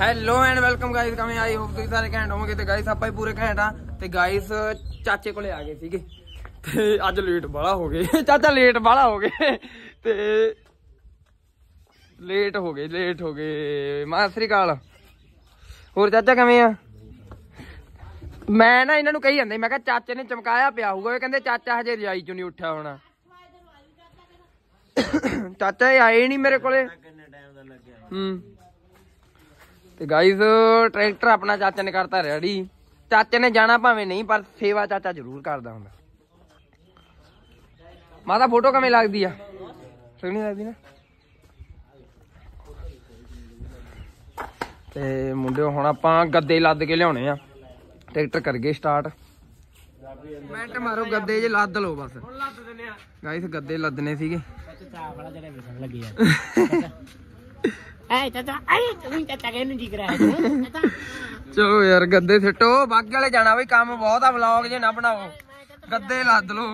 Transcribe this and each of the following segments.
Hello and welcome guys ਕਮੇ I hope ਤੁਸੀਂ ਸਾਰੇ ਘੈਂਟ ਹੋਵੋਗੇ ਤੇ ਗਾਇਸ ਆਪਾਂ ਹੀ ਪੂਰੇ ਘੈਂਟ ਆ। ਤੇ ਗਾਇਸ ਚਾਚੇ ਕੋਲੇ ਆ ਗਏ ਸੀਗੇ। ਤੇ ਅੱਜ ਲੇਟ ਬਾਲਾ ਹੋ ਗਏ। ਚਾਚਾ ਲੇਟ ਬਾਲਾ ਹੋ ਗਏ। ਤੇ ਲੇਟ ਹੋ ਗਏ ਲੇਟ ਹੋ ਗਏ। ਮਾਂ ਸ੍ਰੀ ਅਕਾਲ। ਹੋਰ ਚਾਚਾ ਕਿਵੇਂ ਆ? ਮੈਂ ਨਾ ਇਹਨਾਂ ਨੂੰ ਕਹੀ ਜਾਂਦੇ ਮੈਂ ਕਿਹਾ ਚਾਚੇ ਨੇ ਚਮਕਾਇਆ ਪਿਆ ਹੋਊਗਾ। ਇਹ ਕਹਿੰਦੇ ਚਾਚਾ ਹਜੇ ਰਜਾਈ ਚੋਂ ਨਹੀਂ ਉੱਠਿਆ ਹੋਣਾ। ਚਾਚਾ ਇਹ ਆਏ ਨਹੀਂ ਮੇਰੇ ਕੋਲੇ। ਹੂੰ। ਤੇ ਗਾਈਜ਼ ਟਰੈਕਟਰ ਆਪਣਾ ਚਾਚਾ ਨੇ ਕਰਤਾ ਰੈਡੀ ਚਾਚੇ ਨੇ ਜਾਣਾ ਭਾਵੇਂ ਨਹੀਂ ਪਰ ਸੇਵਾ ਚਾਚਾ ਜ਼ਰੂਰ ਕਰਦਾ ਹੁੰਦਾ। ਮਾਤਾ ਫੋਟੋ ਕਿਵੇਂ ਲੱਗਦੀ ਆ? ਸੋਹਣੀ ਲੱਗਦੀ ਨਾ? ਤੇ ਮੁੰਡੇ ਹੁਣ ਆਪਾਂ ਗੱਦੇ ਲੱਦ ਕੇ ਲਿਆਉਣੇ ਆ। ਟਰੈਕਟਰ ਕਰ ਗਏ ਸਟਾਰਟ ਮਿੰਟ ਮਾਰੋ ਗੱਦੇ 'ਚ ਲੱਦ ਲਓ ਬਸ। ਹੁਣ ਲੱਦ ਦਿੰਨੇ ਆ ਗਾਈਸ ਗੱਦੇ ਲੱਦਨੇ ਸੀਗੇ। ਚਾਹ ਵਾਲਾ ਜਿਹੜੇ ਵੇਖਣ ਲੱਗੀ ਆ। ਚਲੋ ਯਾਰ ਗੱਦੇ ਸਿੱਟੋ। ਬਾਕੀ ਵਾਲੇ ਜਾਣਾ ਬਈ ਕੰਮ ਬਹੁਤ ਆ ਵਲੌਗ ਜੇ ਨਾ ਬਣਾਓ। ਗੱਦੇ ਲੱਦ ਲੋ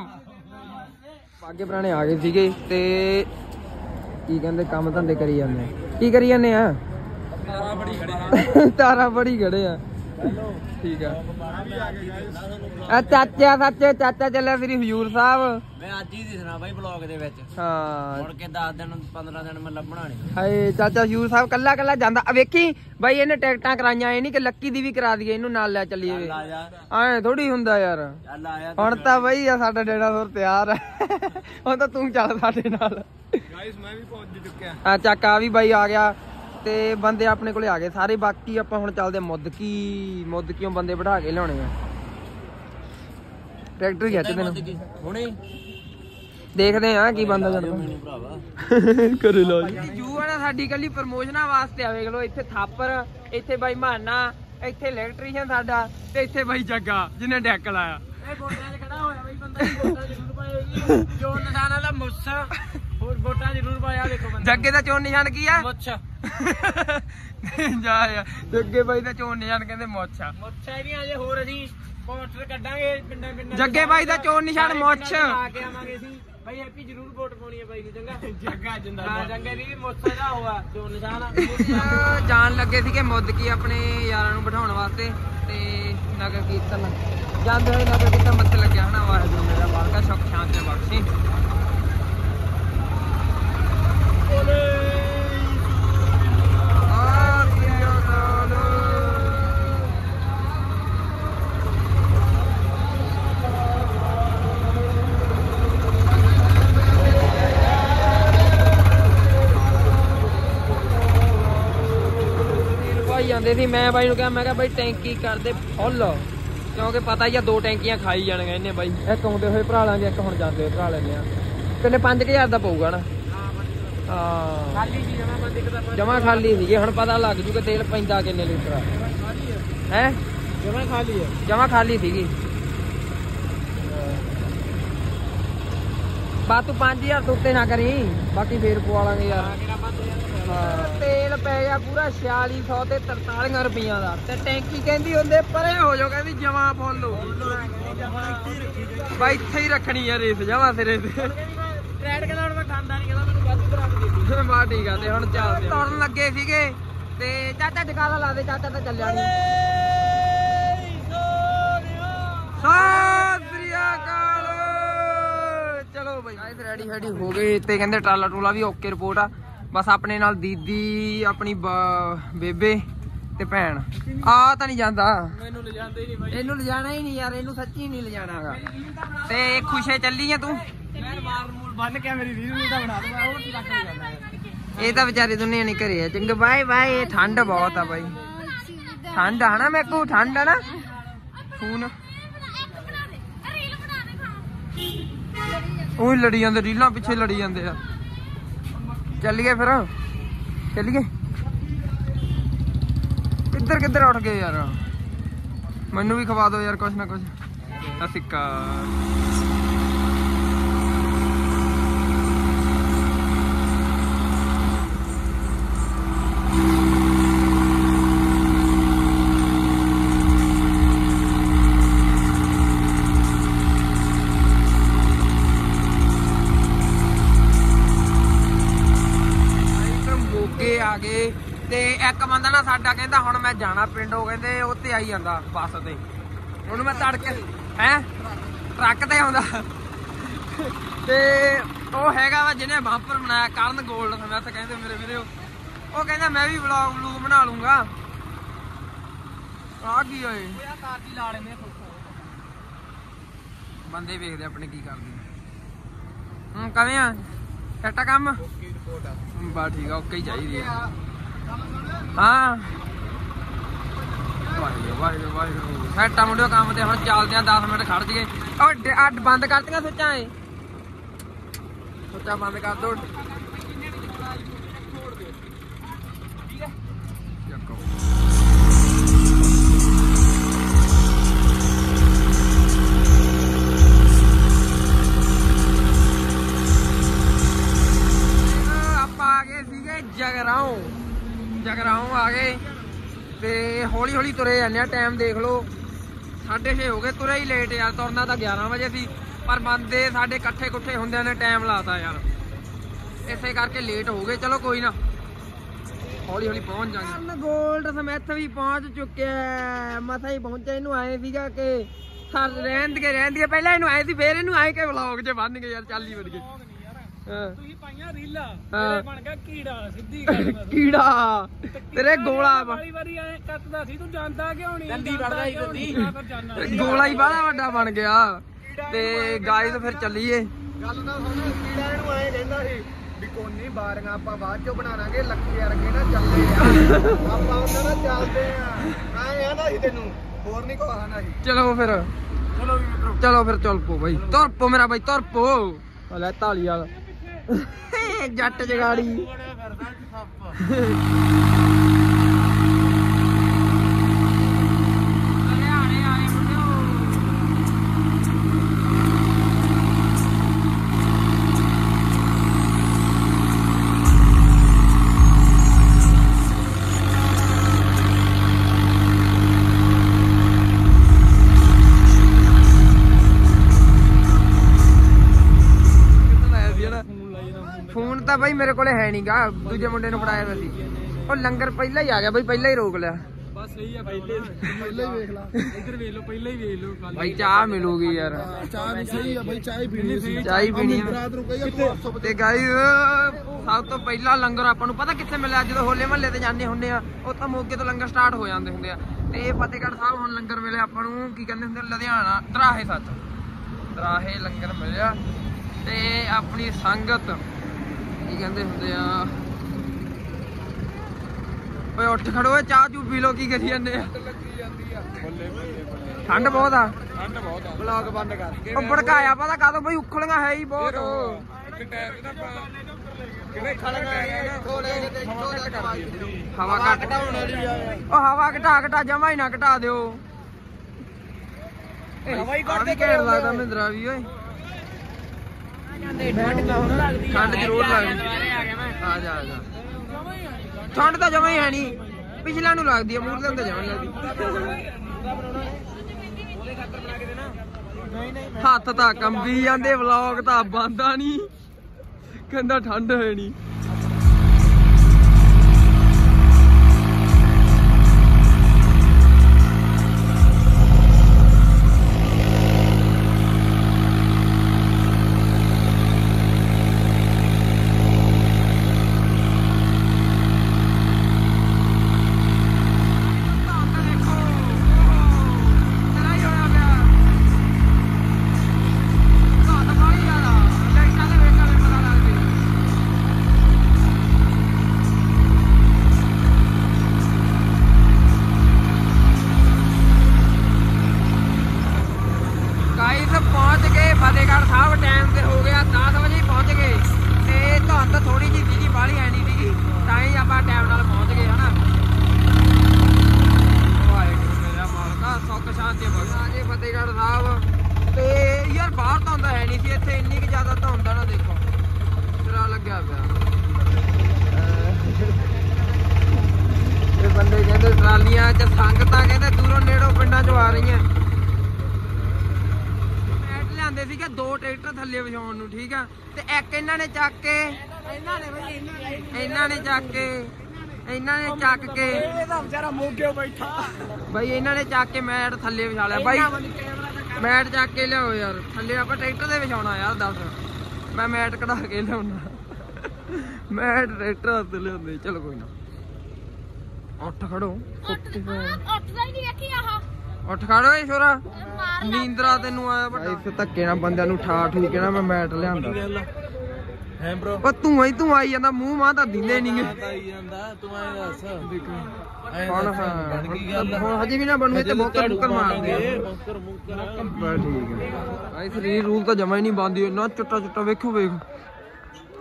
ਬਾਗੇ ਪੁਰਾਣੇ ਆ ਗਏ ਸੀਗੇ ਤੇ ਕੀ ਕਹਿੰਦੇ ਕੰਮ ਧੰਦੇ ਕਰੀ ਜਾਂਦੇ ਆ। ਕੀ ਕਰੀ ਜਾਂਦੇ ਆ? ਤਾਰਾ ਬੜੀ ਖੜੇ ਤਾਰਾ ਬੜੀ ਖੜੇ ਆ। ਠੀਕ ਆ। ਆ ਚਾਚਾ ਸੱਚ ਚਾਚਾ ਚੱਲਿਆ ਸ੍ਰੀ ਹਜੂਰ ਸਾਹਿਬ। ਮੈਂ ਅੱਜ ਹੀ ਦਿਸਣਾ ਬਾਈ ਬਲੌਗ ਦੇ ਵਿੱਚ। ਹਾਂ। ਮੁੜ ਕੇ 10 ਦਿਨ 15 ਦਿਨ ਮੈਂ ਲੱਭਣਾ ਨਹੀਂ। ਹਾਏ ਚਾਚਾ ਹਜੂਰ ਸਾਹਿਬ ਕੱਲਾ ਕੱਲਾ ਜਾਂਦਾ। ਆ ਵੇਖੀ ਬਾਈ ਇਹਨੇ ਟਿਕਟਾਂ ਕਰਾਈਆਂ ਇਹ ਨਹੀਂ ਕਿ ਲੱਕੀ ਦੀ ਵੀ ਕਰਾ ਦਈਏ ਇਹਨੂੰ ਨਾਲ ਲੈ ਚੱਲੀਏ। ਆ ਜਾ। ਐ ਥੋੜੀ ਹੁੰਦਾ ਯਾਰ। ਹੁਣ ਤਾਂ ਬਈ ਆ ਸਾਡਾ ਡੇਢਾ ਤਿਆਰ ਹੈ ਹੁਣ ਤਾਂ ਤੂੰ ਚੱਲ ਸਾਡੇ ਨਾਲ। ਗਾਇਸ ਮੈਂ ਵੀ ਪਹੁੰਚ ਚੁੱਕਿਆ। ਆ ਚੱਕ ਆ ਵੀ ਬਾਈ ਆ ਗਿਆ। ਤੇ ਬੰਦੇ ਆਪਣੇ ਕੋਲੇ ਆ ਗਏ ਸਾਰੇ ਬਾਕੀ ਆਪਾਂ ਹੁਣ ਚੱਲਦੇ ਮੁੱਦਕੀ ਮੁੱਦਕੀਓਂ ਬੰਦੇ ਬਿਠਾ ਕੇ ਲਿਆਉਣੇ ਆ। ਟਰੈਕਟਰ ਹੀ ਖਿੱਚਦੇ ਨੇ ਹੁਣੇ ਦੇਖਦੇ ਆ ਕੀ ਬੰਦਾ ਭਰਾਵਾ। ਕਰੇ ਲਾ ਜੀ ਜੂ ਆ ਨਾ ਸਾਡੀ ਕੱਲੀ ਪ੍ਰਮੋਸ਼ਨਾਂ ਵਾਸਤੇ ਆ ਵੇਖ ਲੋ ਇੱਥੇ ਥਾਪਰ ਇੱਥੇ ਬਾਈ ਮਾਨਾ ਇੱਥੇ ਇਲੈਕਟ੍ਰੀਸ਼ੀਅਨ ਸਾਡਾ ਤੇ ਇੱਥੇ ਬਾਈ ਜੱਗਾ ਜਿਹਨੇ ਡੈਕ ਲਾਇਆ। ਇਹ ਵੋਟਾਂ 'ਚ ਖੜਾ ਹੋਇਆ ਬਾਈ ਬੰਦਾ ਜੀ ਵੋਟਾਂ ਜ਼ਰੂਰ ਪਾਏਗੀ ਜੋ। ਨਿਸ਼ਾਨਾ ਦਾ ਮੁੱਛ ਹੋਰ ਵੋਟਾਂ ਜ਼ਰੂਰ ਪਾਇਆ ਵੇਖੋ ਬੰਦਾ। ਜੱਗੇ ਦਾ ਚੋਣ ਨਿਸ਼ਾਨ ਕੀ ਆ? ਮੁੱਛ। ਜਾ ਯਾਰ ਜੱਗੇ ਬਾਈ ਦਾ ਚੋਣ ਨਿਸ਼ਾਨ ਕਹਿੰਦੇ ਮੁੱਛ ਮੁੱਛ ਇਹਦੀਆਂ ਅਜੇ ਹੋਰ ਅਸੀਂ ਪੋਸਟਰ ਕੱਢਾਂਗੇ ਪਿੰਡਾਂ ਪਿੰਡਾਂ ਜੱਗੇ ਬਾਈ ਦਾ ਚੋਣ ਨਿਸ਼ਾਨ ਮੁੱਛ। ਪਿੰਡਾਂ 'ਚ ਲਾ ਕੇ ਆਵਾਂਗੇ ਅਸੀਂ। ਬਾਈ ਹੈਪੀ ਜ਼ਰੂਰ ਵੋਟ ਪਾਉਣੀ ਹੈ ਬਾਈ ਨੂੰ ਚੰਗਾ? ਜੱਗਾ ਜਿੰਦਾ ਹਾਂ ਜੱਗੇ ਦੀ ਵੀ ਮੁੱਛ ਦਾ ਹੋਆ ਜੋ ਨਿਸ਼ਾਨ ਆ। ਜਾਣ ਲੱਗੇ ਸੀਗੇ ਮੁੱਦਕੀ ਆਪਣੇ ਯਾਰਾਂ ਨੂੰ ਬਿਠਾਉਣ ਵਾਸਤੇ ਤੇ ਨਗਰ ਕੀਰਤਨ ਜਾਂਦੇ ਹੋਏ ਨਗਰ ਕੀਰਤਨ ਮੱਥੇ ਲੱਗਿਆ ਹਨਾ ਵਾਹਿਗੁਰੂ ਮੇਰਾ ਮਾਲਕਾ ਸੁਖ ਸ਼ਾਂਤੀ ਬਖਸ਼ੀ। ਤੇਲ ਭਾਈ ਜਾਂਦੇ ਸੀ। ਮੈਂ ਬਾਈ ਨੂੰ ਕਿਹਾ ਮੈਂ ਕਿਹਾ ਬਾਈ ਟੈਂਕੀ ਕਰਦੇ ਫੁੱਲ ਕਿਉਂਕਿ ਪਤਾ ਹੀ ਆ ਦੋ ਟੈਂਕੀਆਂ ਖਾਈ ਜਾਣਗੀਆਂ ਇਹਨੇ ਬਾਈ। ਇੱਕ ਆਉਂਦੇ ਹੋਏ ਭਰਾ ਲਾਂਗੇ ਇੱਕ ਹੁਣ ਜਾਂਦੇ ਹੋਏ ਭਰਾ ਲੈਣੇ ਆ। ਕਿੰਨੇ 5000 ਦਾ ਪਊਗਾ ਨਾ। ਹਾਂ। ਖਾਲੀ ਜੀ ਜਮਾ ਬੰਦੇ ਕਿਦਾ ਜਮਾ ਖਾਲੀ ਸੀਗੇ ਹੁਣ ਪਤਾ ਲੱਗ ਜੂਗਾ ਤੇਲ ਪੈਂਦਾ ਕਿੰਨੇ ਲੀਟਰ ਆ। ਹੈ? ਜਮਾ ਖਾਲੀ ਹੈ ਜਮਾ ਖਾਲੀ ਸੀਗੀ। ਬਾ ਤੂੰ 5000 ਤੋਂ ਉੱਤੇ ਨਾ ਕਰੀ। ਬਾਕੀ ਫੇਰ ਪਵਾ ਲਾਂਗੇ ਯਾਰ। ਤੇਲ ਪੈ ਗਿਆ ਪੂਰਾ 4600 ਤੇ 43 ਰੁਪਈਆਂ ਦਾ। ਤੇ ਟੈਂਕੀ ਕਹਿੰਦੀ ਹੁੰਦੇ ਪਰੇ ਹੋ ਜਾਓ ਕਹਿੰਦੀ ਜਮਾ ਫੁੱਲ ਬਾਈ ਇੱਥੇ ਹੀ ਰੱਖਣੀ ਆ ਰੇਸ ਜਮਾ ਸਿਰੇ ਤੇ। ਟ੍ਰੈਡ ਕਹਿੰਦਾ ਹੁਣ ਮੈਂ ਖਾਂਦਾ ਨਹੀਂ ਕਹਿੰਦਾ ਮੈਨੂੰ ਵੱਧ ਕਰਾ ਕੇ ਦੇ ਬਾ ਠੀਕ ਆ ਤੇ ਹੁਣ ਚੱਲਦੇ ਤੁਰਨ ਲੱਗੇ ਸੀਗੇ। ਤੇ ਚਾਚਾ ਜਗਾਲਾ ਲਾ ਦੇ ਚਾਚਾ ਤਾਂ ਚੱਲਿਆ ਨਹੀਂ ਰੈਡੀ ਹੈਡੀ ਹੋ ਗਏ ਤੇ ਕਹਿੰਦੇ ਟਰਾਲਾ ਟੂਲਾ ਵੀ ਓਕੇ ਰਿਪੋਰਟ ਆ। ਬਸ ਆਪਣੇ ਨਾਲ ਦੀਦੀ ਆਪਣੀ ਬੇਬੇ ਤੇ ਭੈਣ। ਆ ਤਾਂ ਨਹੀਂ ਜਾਂਦਾ। ਮੈਨੂੰ ਲਿਜਾਂਦੇ ਨਹੀਂ ਬਾਈ। ਇਹਨੂੰ ਲਿਜਾਣਾ ਹੀ ਨਹੀਂ ਯਾਰ ਇਹਨੂੰ ਸੱਚੀ ਨਹੀਂ ਲਿਜਾਣਾਗਾ ਤੇ ਖੁਸ਼ੇ ਚੱਲੀ ਆ ਤੂੰ? ਮੈਂ ਮਾਰ ਮੂਲ ਬੰਨ ਕੇ ਮੇਰੀ ਰੀਲ ਨੂੰ ਤਾਂ ਬਣਾ ਦੂੰਗਾ ਉਹ ਲੱਗ ਜਾਂਦਾ ਇਹ ਤਾਂ ਵਿਚਾਰੇ ਦੁਨੀਆ ਨਹੀਂ ਘਰੇ ਆ। ਚੰਗਾ ਬਾਏ ਬਾਏ। ਠੰਡ ਬਹੁਤ ਆ ਬਾਈ। ਠੰਡ ਆ ਨਾ ਮੈਕੂ ਠੰਡ ਆ ਨਾ। ਫੋਨ। ਉਹੀ ਲੜੀ ਜਾਂਦੇ, ਰੀਲਾਂ ਪਿੱਛੇ ਲੜੀ ਜਾਂਦੇ ਆ। ਚੱਲੀਏ ਫਿਰ। ਚੱਲੀਏ। ਕਿੱਧਰ ਕਿੱਧਰ ਉੱਠ ਗਏ ਯਾਰ? ਮੈਨੂੰ ਵੀ ਖਵਾ ਦਿਓ ਯਾਰ, ਕੁਛ ਨਾ ਕੁਛ। ਅਸਿਕਾ ਇੱਧਰ ਮੋਗੇ ਆ ਗਏ ਤੇ ਇੱਕ ਬੰਦਾ ਨਾ ਸਾਡਾ ਕਹਿੰਦਾ ਹੁਣ ਮੈਂ ਜਾਣਾ ਪਿੰਡੋਂ ਕਹਿੰਦੇ ਉੱਤੇ ਆਈ ਜਾਂਦਾ ਬੱਸ ਤੇ। ਉਹਨੂੰ ਮੈਂ ਤੜਕੇ ਹੈ? ਟਰੱਕ ਤੇ ਆਉਂਦਾ। ਤੇ ਉਹ ਹੈਗਾ ਵਾ ਜਿਹਨੇ ਬੰਪਰ ਬਣਾਇਆ ਕਰਨ ਗੋਲਡ ਸਮੈਥ ਕਹਿੰਦੇ ਮੇਰੇ ਵੀਰੇ। ਉਹ ਕਹਿੰਦਾ ਮੈਂ ਵੀ ਵਲੌਗ ਵਲੂਗ ਬਣਾ ਲੂੰਗਾ। ਆ ਕੀ ਲੈਂਦੇ ਬੰਦੇ ਵੇਖਦੇ ਆਪਣੇ ਕੀ ਕਰਦੇ ਹੂੰ ਕਵੇਂ ਆ? ਟੱਟਾ ਕੰਮ? ਬਾ ਠੀਕ ਆ ਓਕੇ ਹੀ ਚਾਹੀਦੀ ਆ। ਹਾਂ। ਵਾਹਿਗੁਰੂ ਵਾਹਿਗੁਰੂ ਵਾਹਿਗੁਰੂ। ਸੈਟਾ ਮੁੰਡਿਓ, ਕੰਮ ਤੇ ਹੁਣ ਚੱਲਦੇ ਆ 10 ਮਿੰਟ ਖੜ ਜਗੇ ਓ ਅੱਡ ਬੰਦ ਕਰਤੀਆਂ ਸੁੱਚਾਂ ਏ ਸੁੱਚਾਂ ਬੰਦ ਕਰ ਦੋ। ਆਪਾਂ ਆ ਗਏ ਸੀਗੇ ਜਗਰਾਉਂ। ਜਗਰਾਉਂ ਆ ਗਏ ਤੇ ਹੌਲੀ ਹੌਲੀ ਤੁਰੇ ਜਾਂਦੇ ਆ ਟਾਈਮ ਦੇਖ ਲਓ। 6:30 ਹੋ ਗਏ, ਤੁਰੇ ਹੀ ਲੇਟ ਯਾਰ ਤੁਰਨਾ ਤਾਂ 11 ਵਜੇ ਸੀ। ਪਰ ਬੰਦੇ ਸਾਡੇ ਇਕੱਠੇ ਕੁੱਠੇ ਹੁੰਦਿਆਂ ਨੇ ਟਾਈਮ ਲਾਤਾ ਯਾਰ। ਇਸੇ ਕਰਕੇ ਲੇਟ ਹੋ ਗਏ। ਚਲੋ ਕੋਈ ਨਾ। ਹੌਲੀ ਹੌਲੀ ਪਹੁੰਚ ਜਾਾਂਗੇ। ਗੋਲਡ ਸਮੈਥ ਵੀ ਪਹੁੰਚ ਚੁੱਕਿਆ ਮਥਾ ਹੀ ਪਹੁੰਚਿਆ, ਇਹਨੂੰ ਆਏ ਸੀਗਾ ਕਿ ਸਰ ਰਹਿਣ ਦੇ ਰਹਿਣ ਦੀ ਪਹਿਲਾਂ ਇਹਨੂੰ ਆਏ ਸੀ, ਫੇਰ ਇਹਨੂੰ ਆਏ ਕਿ ਵਲੌਗ 'ਚ ਬੰਨ ਗਏ ਯਾਰ, ਚੱਲ ਹੀ ਵੜ ਗਏ। ਤੁਸੀਂ ਪਾਈਆਂ ਰੀਲਾਂ ਹਾਂ। ਮੇਰੇ ਬਣ ਗਿਆ ਕੀੜਾ ਸਿੱਧੀ ਗੱਲ ਕੀੜਾ ਤੇਰੇ ਗੋਲਾ ਵਾ- ਵਾਰੀ ਵਾਰੀ ਐ ਕੱਟਦਾ ਸੀ ਤੂੰ ਜਾਂਦਾ ਕਿਉਂ ਨਹੀਂ? ਦੰਦੀ ਕੱਢਦਾ ਸੀ, ਦੰਦੀ। ਗੋਲਾ ਹੀ ਬੜਾ ਵੱਡਾ ਬਣ ਗਿਆ। ਤੇ ਗਾਇਸ ਫਿਰ ਚੱਲੀਏ। ਗੱਲ ਤਾਂ ਸੁਣ ਕੀੜਾ ਇਹਨੂੰ ਐਂ ਕਹਿੰਦਾ ਸੀ ਵੀ ਕੋਨੀ ਬਾਰੀਆਂ ਆਪਾਂ ਬਾਅਦ ਚੋਂ ਬਣਾ ਲਾਂਗੇ ਲੱਖੇ ਵਰਗੇ ਨਾ ਚੱਲਦੇ ਆ। ਆਪਾਂ ਉਹਨਾਂ ਨਾਲ ਚੱਲਦੇ ਆ। ਐਂ ਆਂਦਾ ਸੀ ਤੈਨੂੰ ਹੋਰ ਨਹੀਂ ਕੋਈ ਆਣਾ ਸੀ। ਚਲੋ ਫਿਰ। ਚਲੋ ਵੀ ਮਿੱਤਰੋ। ਚਲੋ ਫਿਰ ਚੱਲ ਪੋ ਬਾਈ। ਤੁਰ ਪੋ ਮੇਰਾ ਬਾਈ ਤੁਰ ਪੋ। ਆ ਲੈ ਤਾਲੀ ਵਾਲਾ। ਜੱਟ ਜਗਾੜੀ ਬੜਾ ਫਿਰਦਾ ਸੱਪ ਹਰਿਆਣੇ ਆਏ ਮੁੰਡਿਓ ਫੋਨ ਤਾਂ ਬਾਈ ਮੇਰੇ ਕੋਲੇ ਹੈ ਨਹੀਂਗਾ ਦੂਜੇ ਮੁੰਡੇ ਨੂੰ ਫੜਾਇਆ ਹੋਇਆ ਸੀ। ਉਹ ਲੰਗਰ ਪਹਿਲਾਂ ਹੀ ਆ ਗਿਆ ਬਾਈ ਪਹਿਲਾਂ ਹੀ ਰੋਕ ਲਿਆ। ਬਸ ਸਹੀ ਆ ਪਹਿਲੇ ਪਹਿਲਾਂ ਹੀ ਵੇਖ ਲਾ। ਇੱਧਰ ਵੇਖ ਲਓ ਪਹਿਲਾਂ ਹੀ ਵੇਖ ਲਓ ਬਾਈ ਚਾਹ ਮਿਲੂਗੀ ਯਾਰ। ਚਾਹ ਵੀ ਸਹੀ ਆ ਬਾਈ ਚਾਹ ਹੀ ਪੀਣੀ ਸੀ ਚਾਹ ਹੀ ਪੀਣੀ। ਰਾਤ ਨੂੰ ਤੂੰ 800 ਤੇ ਗਾਈ ਸਭ ਤੋਂ ਪਹਿਲਾਂ ਲੰਗਰ ਆਪਾਂ ਨੂੰ ਪਤਾ ਕਿੱਥੇ ਮਿਲਿਆ? ਜਦੋਂ ਹੋਲੇ ਮਹੱਲੇ ਤੇ ਜਾਂਦੇ ਹੁੰਦੇ ਆ ਉਹ ਤਾਂ ਮੋਗੇ ਤੋਂ ਲੰਗਰ ਸਟਾਰਟ ਹੋ ਜਾਂਦੇ ਹੁੰਦੇ ਆ। ਤੇ ਇਹ ਫਤਿਹਗੜ੍ਹ ਸਾਹਿਬ ਹੁਣ ਲੰਗਰ ਮਿਲਿਆ ਆਪਾਂ ਨੂੰ ਕੀ ਕਹਿੰਦੇ ਹੁੰਦੇ ਆ, ਲੁਧਿਆਣਾ ਦਰਾਹੇ ਸੱਚ ਦਰਾਹੇ ਲੰਗਰ ਮਿਲਿਆ। ਤੇ ਆਪਣੀ ਸੰਗਤ ਕੀ ਕਹਿੰਦੇ ਹੁੰਦੇ ਆ? ਓਏ ਉੱਠ ਖੜੋ ਓਏ ਚਾਹ ਚੂ ਪੀ ਲੋ ਕੀ ਕਰੀ ਜਾਂਦੇ ਆ? ਠੰਡ ਬਹੁਤ ਆ। ਠੰਡ ਬਹੁਤ ਆ ਬਲੌਗ ਬੰਦ ਕਰ। ਉਹ ਭੜਕਾਇਆ ਪਤਾ ਕਾਦੋਂ ਬਈ ਉਖਲੀਆਂ ਹੈ ਹੀ ਬਹੁਤ। ਹਵਾ ਘੱਟ ਘਟਾਉਣ ਵਾਲੀ ਆ। ਉਹ ਹਵਾ ਘਟਾ ਘਟਾ ਜਮਾ ਹੀ ਨਾ ਘਟਾ ਦਿਓ। ਹਵਾ ਹੀ ਘੈਂਟ ਲੱਗਦਾ ਮਹਿੰਦਰਾ ਵੀ ਓਏ। ਠੰਡ ਜ਼ਰੂਰ ਲੱਗਦੀ। ਆ ਜਾ ਆ ਜਾ। ਠੰਡ ਤਾਂ ਜਮਾ ਹੀ ਹੈ ਨਹੀਂ। ਪਿਛਲਾ ਨੂੰ ਲੱਗਦੀ ਆ ਮੂਰਲੇ ਨੂੰ ਤਾਂ ਜਮਾ ਲੱਗਦੀ। ਹੱਥ ਤਾਂ ਕੰਬੀ ਜਾਂਦੇ ਵਲੌਗ ਤਾਂ ਬੰਦਾ ਨਹੀਂ ਕਹਿੰਦਾ ਠੰਡ ਹੈ ਨਹੀਂ ਫਤਿਹਗੜ੍ਹ ਸਾਹਿਬ ਟਾਈਮ ਤੇ ਹੋ ਗਿਆ 10 ਵਜੇ ਪਹੁੰਚ ਗਏ। ਤੇ ਧੁੰਦ ਥੋੜੀ ਜਿਹੀ ਸੀਗੀ ਬਾਹਲੀ ਐ ਨਹੀਂ ਸੀਗੀ। ਤਾਂ ਹੀ ਆਪਾਂ ਟਾਈਮ ਨਾਲ ਪਹੁੰਚ ਗਏ ਹਨਾ? ਵਾਹਿਗੁਰੂ ਮੇਰਾ ਮਾਲਕਾ ਸੁੱਖ ਸ਼ਾਂਤੀ ਬਖਸ਼। ਫਤਿਹਗੜ੍ਹ ਸਾਹਿਬ। ਤੇ ਯਾਰ ਬਾਹਰ ਧੁੰਦ ਹੈ ਨਹੀਂ ਸੀ ਇੱਥੇ ਇੰਨੀ ਕਿ ਜ਼ਿਆਦਾ ਧੁੰਦ ਆ ਨਾ ਦੇਖੋ। ਤੇਰਾ ਲੱਗਿਆ ਪਿਆ। ਇਹ ਬੰਦੇ ਕਹਿੰਦੇ ਟਰਾਲੀਆਂ 'ਚ ਕਹਿੰਦੇ ਦੂਰੋਂ ਨੇੜੋਂ ਪਿੰਡਾਂ 'ਚੋਂ ਆ ਰਹੀਆਂ ਮੈਟ ਲਿਆਂਦੇ ਸੀਗੇ ਦੋ ਟਰੈਕਟਰ ਥੱਲੇ ਵਿਛਾਉਣ ਨੂੰ ਠੀਕ ਆ? ਤੇ ਇੱਕ ਇਹਨਾਂ ਨੇ ਚੱਕ ਕੇ ਇਹਨਾਂ ਨੇ ਬਈ ਇਹਨਾਂ ਨੇ। ਚੱਕ ਕੇ ਇਹਨਾਂ ਨੇ ਚੱਕ ਕੇ। ਇਹ ਤਾਂ ਵਿਚਾਰਾ ਮੋਗੇ ਬੈਠਾ। ਬਾਈ ਇਹਨਾਂ ਨੇ ਚੱਕ ਕੇ ਮੈਟ ਥੱਲੇ ਵਿਛਾ ਲਿਆ। ਬਾਈ ਮੈਟ ਚੱਕ ਕੇ ਲਿਆਓ ਯਾਰ। ਥੱਲੇ ਆਪਾਂ ਟਰੈਕਟਰ ਦੇ ਵਿਛਾਉਣਾ ਯਾਰ ਦੱਸ। ਮੈਂ ਮੈਟ ਕਢਾ ਕੇ ਲਿਆਉਣਾ। ਮੈਟ ਟਰੈਕਟਰ ਤੇ ਲਿਆਉਂਦੇ। ਚਲੋ ਕੋਈ ਨਾ। ਉੱਠ ਖੜੋ। ਉੱਠਦਾ ਹੀ ਨਹੀਂ ਵੇਖੀ ਆਹ। ਉੱਠ ਖੜੋ ਏ ਛੋਰਾ। ਮਾਰ ਨੀਂਦਰਾ ਤੈਨੂੰ ਆਇਆ ਵੱਡਾ। ਇੱਥੇ ਧੱਕੇ ਨਾਲ ਬੰਦਿਆਂ ਨੂੰ ਠਾ ਠੂ ਕੇ ਨਾ ਮੈਂ ਮੈਟ ਲਿਆਂਦਾ। ਹੈ ਬ్రో ਉਹ ਤੂੰ ਹੀ ਤੂੰ ਆਈ ਜਾਂਦਾ ਮੂੰਹ ਮਾਂ ਤਾਂ ਦਿੰਦੇ ਨਹੀਂਗੇ ਆਈ ਜਾਂਦਾ ਤੂੰ ਐ ਦੱਸ। ਹੁਣ ਹਾਂ ਹੁਣ ਹਜੇ ਵੀ ਨਾ ਬਣੂ ਇੱਥੇ ਬੋਕਰ ਬੁੱਕਰ ਮਾਰਦੇ ਆ ਮੁੱਕਰ ਮੁੱਕਰ ਬਸ ਠੀਕ ਹੈ ਆਈ ਸਰੀਰ ਰੂਲ ਤਾਂ ਜਮਾ ਹੀ ਨਹੀਂ ਬੰਦੀ ਨਾ ਚੁੱਟਾ ਚੁੱਟਾ ਵੇਖੋ ਵੇਖ।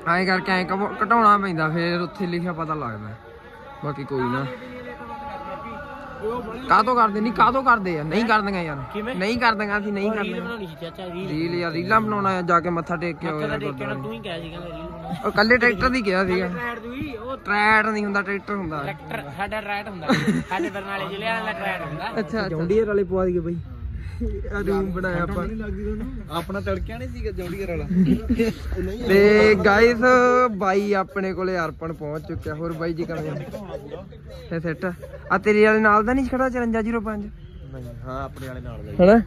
ਐਂ ਕਰਕੇ ਐਂ ਘਟਾਉਣਾ ਪੈਂਦਾ ਫੇਰ ਉੱਥੇ ਲਿਖਿਆ ਪਤਾ ਲੱਗਦਾ। ਬਾਕੀ ਕੋਈ ਨਾ। ਕਾਹਤੋਂ ਕਰਦੇ? ਨਹੀਂ ਕਾਹਤੋਂ ਕਰਦੇ ਆ ਨਹੀਂ ਕਰਦੀਆਂ ਯਾਰ। ਨਹੀਂ ਕਰਦੀਆਂ ਅਸੀਂ ਨਹੀਂ ਕਰਦੀਆਂ ਬਣਾਉਣੀ ਸੀ ਚਾਚਾ ਰੀਲ ਰੀਲ ਯਾਰ ਰੀਲਾਂ ਬਣਾਉਣਾ ਆ ਜਾ ਕੇ ਮੱਥਾ ਟੇਕ ਕੇ ਦੇਖਣਾ ਤੂੰ ਹੀ ਕਹਿ ਸੀਗਾ ਮੈਂ ਰੀਲ ਬਣਾ ਉਹ ਕੱਲੇ ਟਰੈਕਟਰ ਦੀ ਕਿਹਾ ਸੀਗਾ। ਟਰੈਕਟਰ ਉਹ ਟਰੈਟ ਨਹੀਂ ਹੁੰਦਾ ਟਰੈਕਟਰ ਹੁੰਦਾ। ਟਰੈਕਟਰ ਸਾਡਾ ਟਰੈਕਟ ਹੁੰਦਾ। ਸਾਡੇ ਬਰਨਾਲੇ ਜ਼ਿਲ੍ਹੇ ਵਾਲਾ ਟਰੈਕਟ ਹੁੰਦਾ। ਅੱਛਾ। ਜੌਂਡੀਅਰ ਵਾਲੇ ਪਵਾ ਦਈਏ ਬਈ। ਰੂਮ ਬਣਾਇਆ ਆਪਾਂ। ਆਪਣਾ ਤੜਕਿਆ ਨਹੀਂ ਸੀਗਾ ਜੌਂਡੀਅਰ ਵਾਲਾ। ਤੇ ਗਾਇਸ ਬਾਈ ਆਪਣੇ ਕੋਲੇ ਅਰਪਣ ਪਹੁੰਚ ਚੁੱਕਿਆ। ਹੋਰ ਬਾਈ ਜੀ ਕਰਦੇ ਤੇ ਸੈੱਟ ਆ। ਤੇਰੇ ਵਾਲੇ ਨਾਲ ਦਾ ਨਹੀਂ ਖੜਾ 5405 ਹਾਂ ਆਪਣੇ ਵਾਲੇ ਨਾਲ ਦਾ ਹਣਾ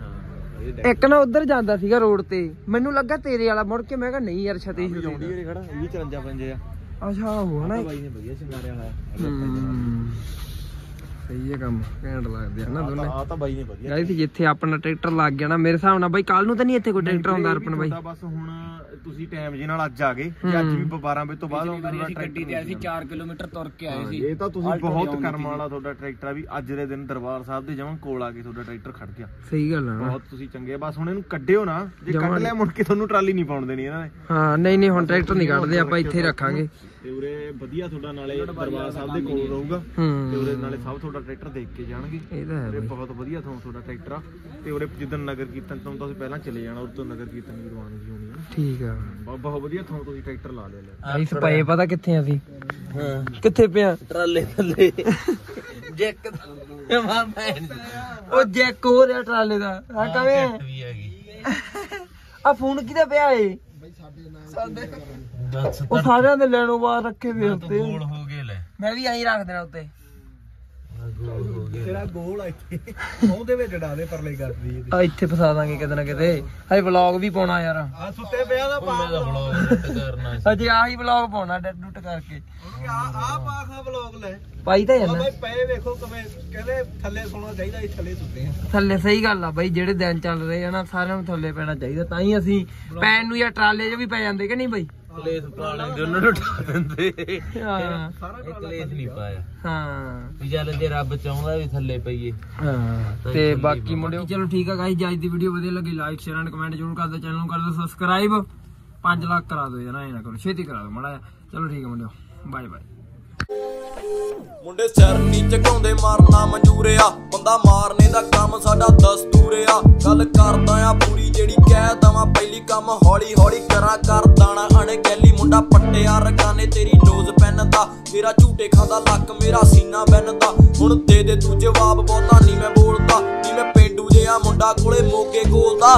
ਇੱਕ ਨਾ ਉਧਰ ਜਾਂਦਾ ਸੀਗਾ ਰੋਡ ਤੇ। ਮੈਨੂੰ ਲੱਗਾ ਤੇਰੇ ਵਾਲਾ ਮੁੜ ਕੇ ਮੈਂ ਕਿਹਾ ਨਹੀਂ ਯਾਰ ਛਤੀ ਜੌਂਡੀਅਰ ਹੀ ਖੜਾ ਇਹ ਵੀ 54 ਪੰਜੇ ਆ। ਅੱਛਾ ਉਹ ਹਨਾ। ਬਾਈ ਨੇ ਵਧੀਆ ਸ਼ਿੰਗਾਰਿਆ ਹੋਇਆ। ਹਮ, ਸਹੀ ਹੈ ਕੰਮ ਘੈਂਟ ਲੱਗਦੇ ਆ ਨਾ ਦੋਨੇ। ਆ ਤਾਂ ਬਾਈ ਨੇ ਵਧੀਆ ਗਾਇਸ ਜਿੱਥੇ ਆਪਣਾ ਟਰੈਕਟਰ ਲੱਗ ਗਿਆ ਨਾ ਮੇਰੇ ਹਿਸਾਬ ਨਾਲ ਬਾਈ ਕੱਲ ਨੂੰ ਤਾਂ ਨਹੀਂ ਇੱਥੇ ਕੋਈ ਟਰੈਕਟਰ ਆਉਂਦਾ ਅਰਪਣ ਬਾਈ। ਬਸ ਹੁਣ ਤੁਸੀਂ ਟਾਈਮ ਜੇ ਨਾਲ ਅੱਜ ਆ ਗਏ ਤੇ ਅੱਜ ਵੀ 12 ਵਜੇ ਤੋਂ ਬਾਅਦ ਆਉਂਦਾ ਤੁਹਾਡਾ ਗੱਡੀ ਤੇ ਅਸੀਂ 4 ਕਿਲੋਮੀਟਰ ਤੁਰ ਕੇ ਆਏ ਸੀ। ਇਹ ਤਾਂ ਤੁਸੀਂ ਬਹੁਤ ਕਰਮ ਵਾਲਾ ਤੁਹਾਡਾ ਟਰੈਕਟਰ ਆ ਵੀ ਅੱਜ ਦੇ ਦਿਨ ਦਰਬਾਰ ਸਾਹਿਬ ਦੇ ਜਮਾਂ ਕੋਲ ਆ ਕੇ ਤੁਹਾਡਾ ਟਰੈਕਟਰ ਖੜ ਗਿਆ। ਸਹੀ ਗੱਲ ਆ ਬਹੁਤ ਤੁਸੀਂ ਚੰਗੇ ਬਸ ਹੁਣ ਇਹਨੂੰ ਕੱਢਿਓ ਨਾ ਜੇ ਕੱਢ ਲਿਆ ਮੁੜ ਕੇ ਤੁਹਾਨੂੰ ਟਰਾਲੀ ਨਹੀਂ ਪਾਉਣ ਦੇਣੀ ਇਹਨਾਂ ਨੇ। ਹਾਂ ਨਹੀਂ ਨਹੀਂ ਹੁਣ ਟਰੈਕਟਰ ਨਹੀਂ ਕੱਢਦੇ ਆਪਾਂ ਇੱਥੇ ਰੱਖਾਂਗੇ। ਤੇ ਉਰੇ ਵਧੀਆ ਤੁਹਾਡਾ ਨਾਲੇ ਦਰਬਾਰ ਸਾਹਿਬ ਦੇ ਕੋਲ ਰਹੂਗਾ। ਤੇ ਉਰੇ ਨਾਲੇ ਸਭ ਤੁਹਾਡਾ ਟਰੈਕਟਰ ਦੇਖ ਕੇ ਜਾਣਗੇ। ਇਹ ਤਾਂ ਹੈ ਬਾਈ। ਬਹੁਤ ਵਧੀਆ ਥਾਂ ਤੁਹਾਡਾ ਟਰੈਕਟਰ ਆ। ਤੇ ਉਰੇ ਜਿੱਦਣ ਨਗਰ ਕੀਰਤਨ ਤੋਂ ਤੁਸੀਂ ਪਹਿਲਾਂ ਚਲੇ ਜਾਣਾ ਉਰ ਤੋਂ ਨਗਰ ਕੀਰਤਨ ਦੀ ਰਵਾਨਗੀ ਹੋਣੀ ਆ ਠੀਕ ਆ। ਬਹੁਤ ਵਧੀਆ ਥਾਂ ਤੁਸੀਂ ਟਰੈਕਟਰ ਲਾ ਲਿਆ ਲੈ। ਇਸ ਪਏ ਪਤਾ ਕਿੱਥੇ ਆ ਅਸੀਂ? ਕਿੱਥੇ ਪਿਆ? ਟਰਾਲੇ ਥੱਲੇ। ਜੈਕ ਮਾਂ ਭੈਣ ਉਹ ਜੈਕ ਹੋ ਰਿਹਾ ਟਰਾਲੇ ਦਾ। ਹਾਂ ਕਵੇਂ? ਵੀ ਹੈਗੀ ਆ ਫੋਨ ਕਿਹਦਾ ਪਿਆ ਏ? ਦੱਸ ਉਹ ਸਾਰਿਆਂ ਦੇ ਲੈਣੋਂ ਬਾਹਰ ਰੱਖੇ ਵੇ ਉੱਤੇ। ਹੋ ਮੈਂ ਵੀ ਐਂ ਰੱਖ ਦੇਣਾ ਉੱਤੇ। ਹੋ ਤੇਰਾ ਗੋਲ ਆ ਇੱਥੇ। ਉਹਦੇ ਵਿੱਚ ਡਾ ਦੇ ਪਰਲੇ ਕਰਦੀ ਆ ਇੱਥੇ ਫਸਾ ਦਾਂਗੇ ਕਿਤੇ ਨਾ ਕਿਤੇ। ਹਜੇ ਵਲੌਗ ਵੀ ਪਾਉਣਾ ਯਾਰ। ਆ ਸੁੱਤੇ ਪਿਆ ਦਾ ਮੈਂ ਤਾਂ ਬਲੌਗ ਕਰਨਾ ਹਜੇ ਆਹੀ ਵਲੌਗ ਪਾਉਣਾ ਡੈਡ ਡੁੱਟ ਕਰਕੇ। ਆ ਆ ਪਾਖਾ ਬਲੌਗ ਲੈ। ਪਾਈ ਤਾਂ ਜਾਂਦਾ। ਬਾਈ ਪਏ ਵੇਖੋ ਕਿਵੇਂ ਕਹਿੰਦੇ ਥੱਲੇ ਸੋਣਾ ਚਾਹੀਦਾ ਸੀ ਥੱਲੇ ਸੁੱਤੇ ਆ। ਥੱਲੇ ਸਹੀ ਗੱਲ ਆ ਬਾਈ ਜਿਹੜੇ ਦਿਨ ਚੱਲ ਰਹੇ ਆ ਨਾ ਸਾਰਿਆਂ ਨੂੰ ਥੱਲੇ ਪੈਣਾ ਚਾਹੀਦਾ। ਤਾਂ ਹੀ ਅਸੀਂ ਪੈਣ ਨੂੰ ਜਾਂ ਟਰਾਲੇ 'ਚ ਵੀ ਪੈ ਜਾਂਦੇ ਕਿ ਨਹੀਂ ਬਾਈ? ਕਲੇਸ਼ ਪਾ ਲੈਂਦੇ ਉਹਨਾਂ ਨੂੰ ਉਠਾ ਦਿੰਦੇ। ਹਾਂ। ਇਹ ਕਲੇਸ਼ ਨਹੀਂ ਪਾਇਆ। ਹਾਂ। ਵੀ ਚੱਲ ਜੇ ਰੱਬ ਚਾਹੁੰਦਾ ਵੀ ਥੱਲੇ ਪਈਏ। ਹਾਂ ਤੇ ਬਾਕੀ ਮੁੰਡਿਓ। ਚਲੋ ਠੀਕ ਆ ਗਾਇਸ ਜੇ ਅੱਜ ਦੀ ਵੀਡੀਓ ਵਧੀਆ ਲੱਗੀ ਲਾਈਕ ਸ਼ੇਅਰ ਐਂਡ ਕਮੈਂਟ ਜ਼ਰੂਰ ਕਰ ਦਿਓ ਚੈਨਲ ਨੂੰ ਕਰ ਦਿਓ ਸਬਸਕ੍ਰਾਈਬ 5 ਲੱਖ ਕਰਾ ਦਿਓ ਯਾਰ ਐ ਨਾ ਕਰੋ ਛੇਤੀ ਕਰਾ ਦਿਓ ਮੜਾ ਚਲੋ ਠੀਕ ਆ ਮੁੰਡਿਓ ਬਾਏ ਬਾਏ ਮੁੰਡੇ ਸਿਰ ਨੀ ਝੁਕਾਉਂਦੇ ਮਾਰਨਾ ਮਨਜ਼ੂਰ ਬੰਦਾ ਮਾਰਨੇ ਦਾ ਕੰਮ ਸਾਡਾ ਦਸਤੂਰ ਗੱਲ ਕਰਦਾ ਆ ਪੂਰੀ ਜਿਹੜੀ ਕਹਿ ਦਵਾਂ, ਪਹਿਲੀ ਕੰਮ ਹੌਲੀ ਹੌਲੀ ਕਰਾਂ, ਕਰ ਦਾਣਾ। ਅਣਗਹਿਲੀ ਮੁੰਡਾ ਪੱਟਿਆ ਰਗਾਨੇ ਤੇਰੀ ਨੋਜ਼ ਪੈਨ ਦਾ। ਤੇਰਾ ਝੂਟੇ ਖਾਂਦਾ ਲੱਕ, ਮੇਰਾ ਸੀਨਾ ਬੈਨਦਾ। ਹੁਣ ਦੇ ਦੇ ਤੂੰ ਜਵਾਬ ਬਹੁਤਾ ਨਹੀਂ ਮੈਂ ਬੋਲਦਾ। ਨਹੀਂ ਮੈਂ ਪੇਂਡੂ ਜਿਹਾ ਮੁੰਡਾ ਕੋਲੇ ਮੋਗੇ ਗੋਲਦਾ।